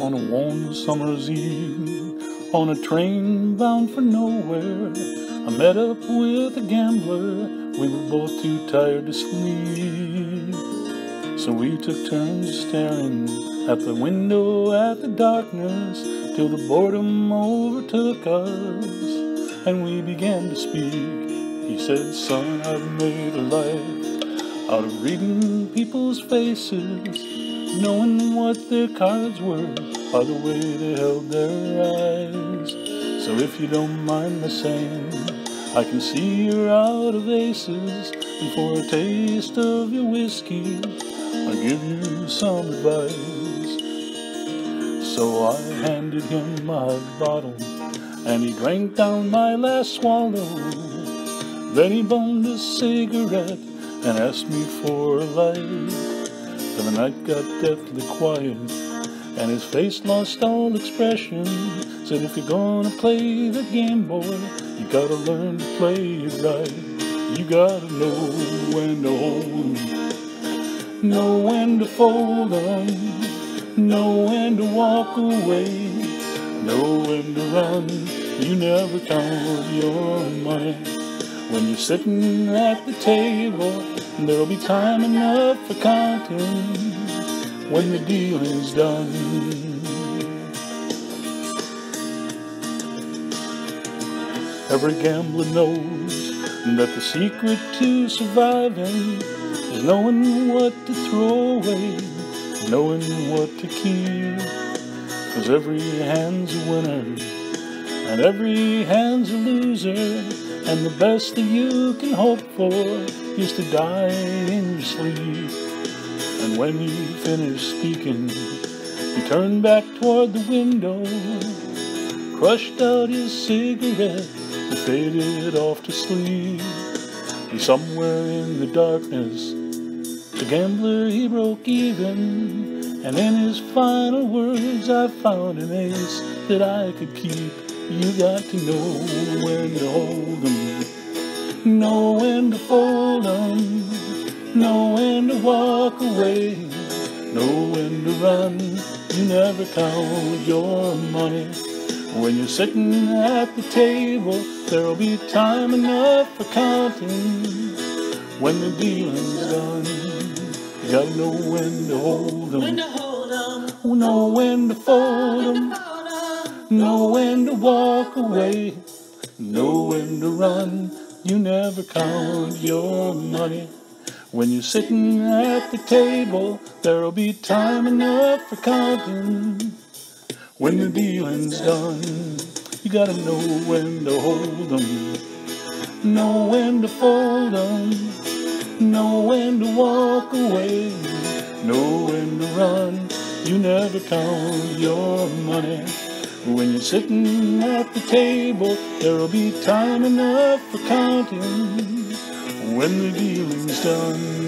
on a warm summer's eve, on a train bound for nowhere. I met up with a gambler, we were both too tired to sleep. So we took turns staring at the window at the darkness till the boredom overtook us and we began to speak. He said, Son, I've made a life out of reading people's faces knowing what their cards were by the way they held their eyes. So if you don't mind me saying, I can see you're out of aces, and for a taste of your whiskey, I'll give you some advice. So I handed him my bottle, and he drank down my last swallow. Then he bummed a cigarette and asked me for a light. Till the night got deathly quiet and his face lost all expression. Said, if you're gonna play the game, boy, you gotta learn to play it right. You gotta know when to hold know when to fold 'em, know when to walk away, know when to run. You never count your money when you're sitting at the table There'll be time enough for counting when the deal is done. Every gambler knows that the secret to surviving is knowing what to throw away, knowing what to keep. Cause every hand's a winner and every hand's a loser. And the best that you can hope for is to die in your sleep. And when he finished speaking, he turned back toward the window, crushed out his cigarette, and faded off to sleep. And somewhere in the darkness, the gambler he broke even. And in his final words, I found an ace that I could keep. You got to know when to hold 'em, know when to fold 'em, know when to walk away, know when to run. You never count your money. When you're sitting at the table, there'll be time enough for counting when the dealing's done. You gotta know when to hold 'em, When to hold 'em, know when to fold 'em. Know when to walk away, know when to run. You never count your money. When you're sitting at the table, there'll be time enough for counting. When the dealing's done, you gotta know when to hold 'em, know when to fold 'em, know when to walk away, know when to run. You never count your money. When you're sitting at the table, there'll be time enough for counting when the dealing's done.